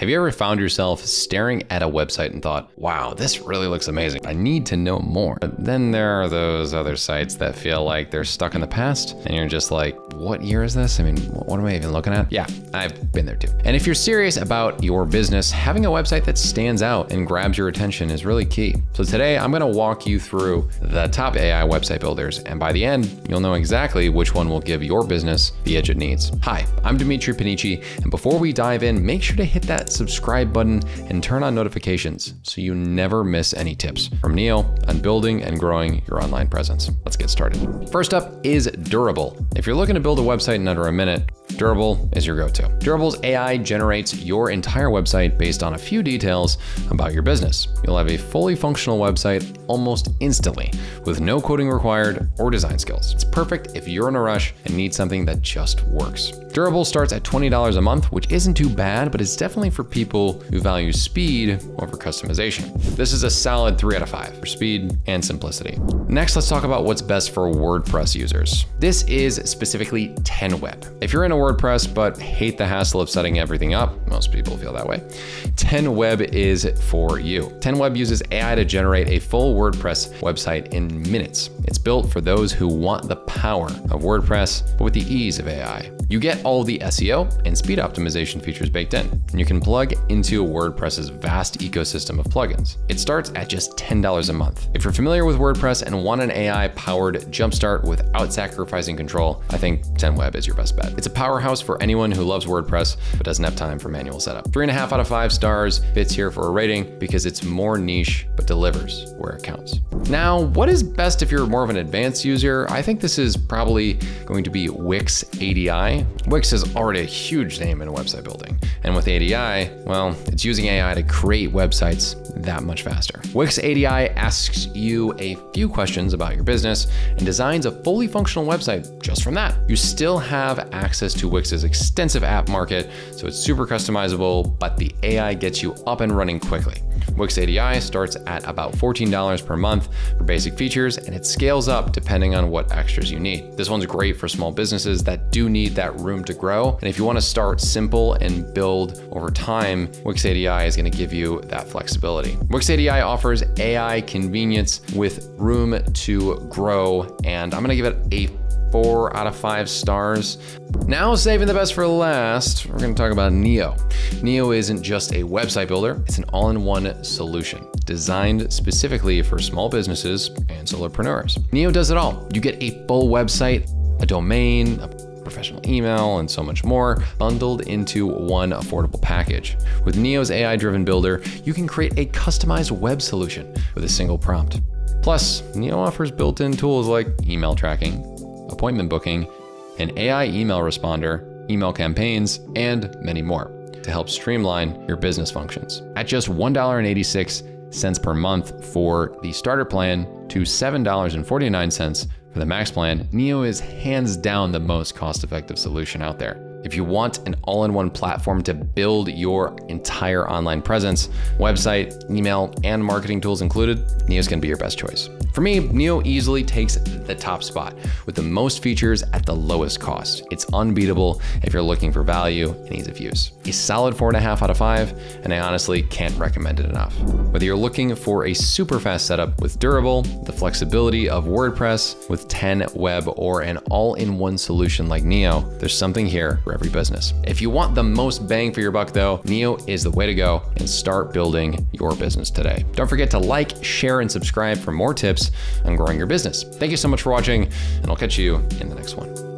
Have you ever found yourself staring at a website and thought, wow, this really looks amazing. I need to know more. But then there are those other sites that feel like they're stuck in the past and you're just like, what year is this? I mean, what am I even looking at? Yeah, I've been there too. And if you're serious about your business, having a website that stands out and grabs your attention is really key. So today I'm gonna walk you through the top AI website builders. And by the end, you'll know exactly which one will give your business the edge it needs. Hi, I'm Dimitri Panici. And before we dive in, make sure to hit that subscribe button and turn on notifications so you never miss any tips from Neo on building and growing your online presence. Let's get started. First up is Durable. If you're looking to build a website in under a minute, Durable is your go-to. Durable's AI generates your entire website based on a few details about your business. You'll have a fully functional website almost instantly with no coding required or design skills. It's perfect if you're in a rush and need something that just works. Durable starts at $20 a month, which isn't too bad, but it's definitely for people who value speed over customization. This is a solid 3 out of 5 for speed and simplicity. Next, let's talk about what's best for WordPress users. This is specifically 10Web. If you're in a WordPress but hate the hassle of setting everything up, most people feel that way, 10Web is for you. 10Web uses AI to generate a full WordPress website in minutes. It's built for those who want the power of WordPress, but with the ease of AI. You get all the SEO and speed optimization features baked in, and you can plug into WordPress's vast ecosystem of plugins. It starts at just $10 a month. If you're familiar with WordPress and want an AI powered jumpstart without sacrificing control, I think 10Web is your best bet. It's a powerhouse for anyone who loves WordPress but doesn't have time for manual setup. Three and a half out of five stars fits here for a rating because it's more niche but delivers where it counts. Now, what is best if you're more of an advanced user? I think this is probably going to be Wix ADI. Wix is already a huge name in a website building. And with ADI, well, it's using AI to create websites that much faster. Wix ADI asks you a few questions about your business and designs a fully functional website just from that. You still have access to Wix's extensive app market, so it's super customizable, but the AI gets you up and running quickly. Wix ADI starts at about $14 per month for basic features, and it scales up depending on what extras you need. This one's great for small businesses that do need that room to grow. And if you want to start simple and build over time, Wix ADI is going to give you that flexibility. Wix ADI offers AI convenience with room to grow, and I'm going to give it a four out of five stars. Now, saving the best for last, we're going to talk about Neo. Neo isn't just a website builder, it's an all in one solution designed specifically for small businesses and solopreneurs. Neo does it all. You get a full website, a domain, a professional email, and so much more bundled into one affordable package. With Neo's AI driven builder, you can create a customized web solution with a single prompt. Plus, Neo offers built in tools like email tracking, appointment booking, an AI email responder, email campaigns, and many more to help streamline your business functions. At just $1.86 per month for the starter plan to $7.49 for the max plan, Neo is hands down the most cost effective solution out there. If you want an all in one platform to build your entire online presence, website, email, and marketing tools included, Neo is going to be your best choice. For me, Neo easily takes the top spot with the most features at the lowest cost. It's unbeatable if you're looking for value and ease of use. A solid 4.5 out of 5, and I honestly can't recommend it enough. Whether you're looking for a super fast setup with Durable, the flexibility of WordPress with 10 web, or an all in one solution like Neo, there's something here for every business. If you want the most bang for your buck, though, Neo is the way to go and start building your business today. Don't forget to like, share, and subscribe for more tips on growing your business. Thank you so much for watching, and I'll catch you in the next one.